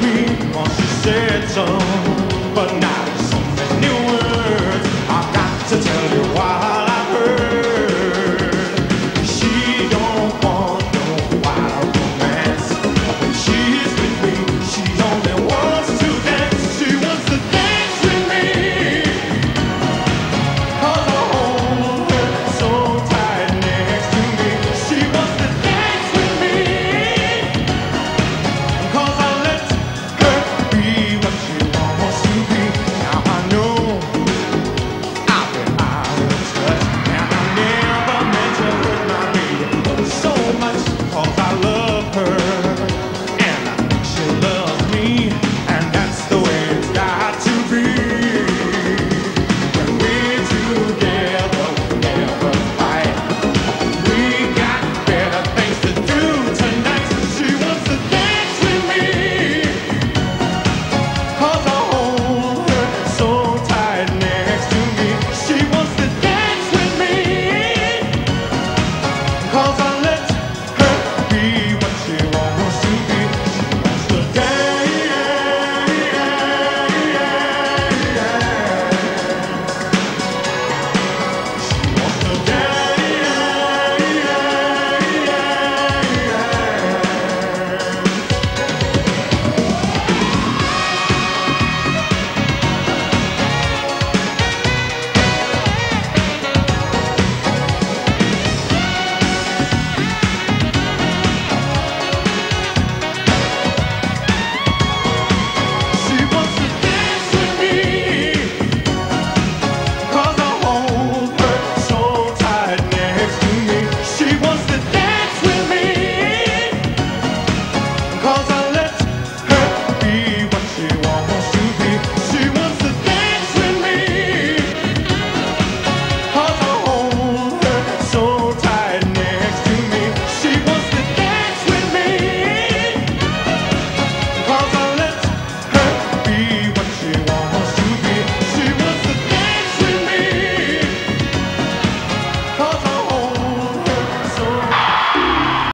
me, or she said so.